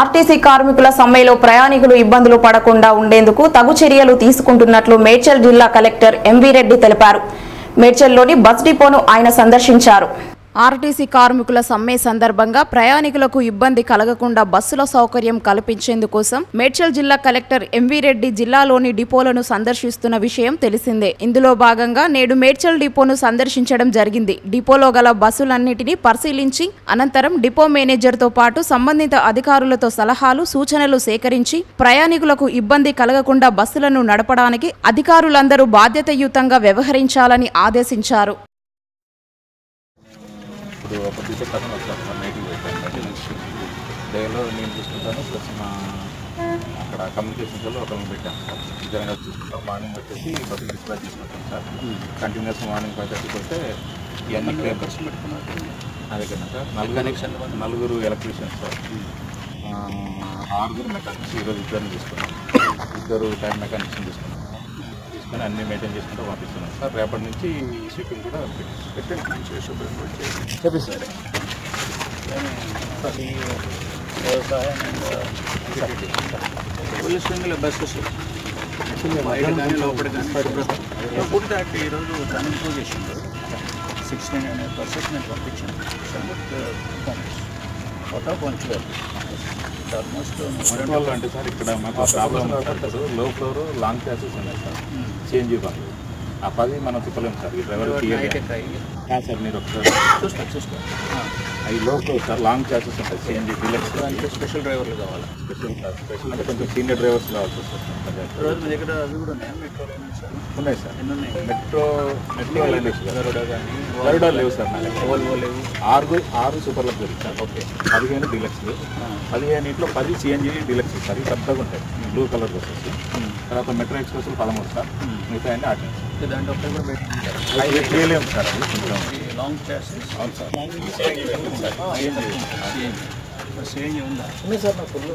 RTC కార్మికుల సమ్మెలో ప్రయాణికులు ఇబ్బందులు పడకుండా ఉండేందుకు తగు చర్యలు తీసుకుంటున్నట్లు మేడ్చల్ జిల్లా కలెక్టర్ ఎంవీ రెడ్డి తెలిపారు. మేడ్చల్లోని బస్ డిపోను ఆయన సందర్శించారు. ఆర్టీసీ కార్మికుల సమ్మె సందర్భంగా ప్రయాణికులకు ఇబ్బంది కలగకుండా బస్సుల సౌకర్యం కల్పించేందుకోసం మేడ్చల్ జిల్లా కలెక్టర్ ఎంవీ రెడ్డి జిల్లాలోని డిపోలను సందర్శిస్తున్న విషయం తెలిసిందే. ఇందులో భాగంగా నేడు మేడ్చల్ డిపోను సందర్శించడం జరిగింది. డిపోలో గల బస్సులన్నిటినీ పరిశీలించి అనంతరం డిపో మేనేజర్తో పాటు సంబంధిత అధికారులతో సలహాలు సూచనలు సేకరించి ప్రయాణికులకు ఇబ్బంది కలగకుండా బస్సులను నడపడానికి అధికారులందరూ బాధ్యతయుతంగా వ్యవహరించాలని ఆదేశించారు. ఇప్పుడు ఒక టీచర్ పక్కన వస్తాను సార్ నైట్కి పెట్టాను డేలో నేను చూసుకుంటాను ప్లస్ మా అక్కడ కమ్యూనికేషన్స్లో ఒకరిని పెట్టాను. సార్ నిజంగా చూసుకుంటాం. మార్నింగ్ వచ్చేసి బస్సు డిస్పాచ్ తీసుకుంటాం సార్. కంటిన్యూస్ మార్నింగ్ ఫైవ్ థర్టీకి వస్తే ఇవన్నీ క్లియర్ పర్సన్ పెట్టుకున్నారు. అదే కదా సార్. నలుగురు కనెక్షన్ నలుగురు ఎలక్ట్రీషియన్స్ సార్. ఆరుగురు మెకానిక్స్ ఈరోజు ఇద్దరిని తీసుకున్నాం. ఇద్దరు టైం మెకానిక్స్ తీసుకున్నాం. తీసుకొని అన్ని మెయింటైన్ చేసుకుంటూ పంపిస్తున్నాం. సార్ రేపటి నుంచి స్వీపింగ్ కూడా పెట్టండి చెప్పిస్తారు పోలీసులు బస్సెస్ బయట కానీ లోపల కానీ శుభ్రత. ఫుడ్ దాట్ ఈరోజు దాన్ని ఇంప్రూవ్ చేసిండు. సిక్స్టీన్ హండ్రెడ్ పర్సెంట్ నేను పంపించాను. ఫోటో పంచుకోవాలి ఆల్మోస్ట్ వాళ్ళు అంటే సార్ ఇక్కడ మాకు problem low floor long classes ఉన్నాయి సార్. 電流吧。ఆ పది మనం తిప్పలేము సార్. ఈ డ్రైవర్ కాదు సార్ మీరు ఒకసారి చూస్తా చూస్తా. అవి low floor sir long classes ఉంటాయి చేంజ్ డిలక్స్ స్పెషల్ డ్రైవర్లు కావాలి. స్పెషల్ స్పెషల్ అంటే కొంచెం సీనియర్ డ్రైవర్స్ వస్తుంది సార్ మీ దగ్గర అవి కూడా ఉన్నాయా? మెట్రో సార్ ఉన్నాయి సార్. ఎన్ని ఉన్నాయి? మెట్రో మెట్రో లైన్ గరుడ కానీ గరుడా లేవు సార్ ఓల్వో లేవు. ఆరు ఆరు సూపర్ లగ్జరీ సార్. ఓకే. పదిహేను డిలక్స్ పదిహేను ఇంట్లో పది సిఎన్జీ డిలక్స్ సార్. ఇవి పెద్దగా ఉంటాయి. బ్లూ కలర్ వచ్చేసి తర్వాత మెట్రో ఎక్స్ప్రెస్ పదమూడు సార్. మిగతా అన్ని ఆటలు దాంట్లో ఒకటి కూడా చేయలేము సార్ లాంగ్ క్లాసెస్ సిఎన్జి ఉందా సార్ నా ఫుల్